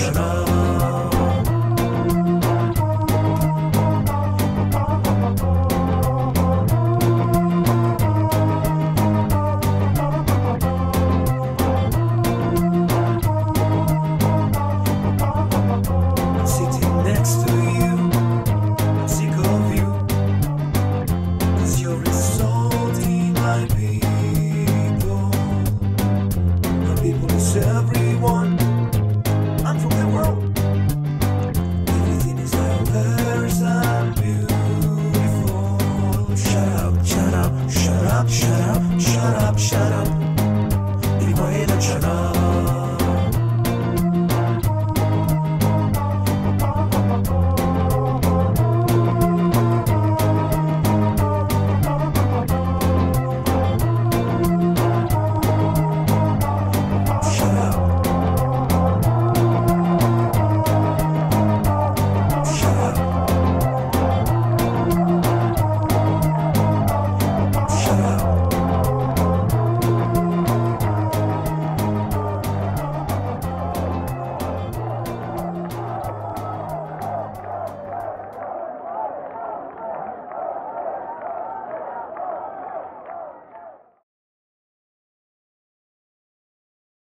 shut up. everyone. I'm from the world. Everything is diverse and beautiful. Shut up, shut up, shut up, shut up.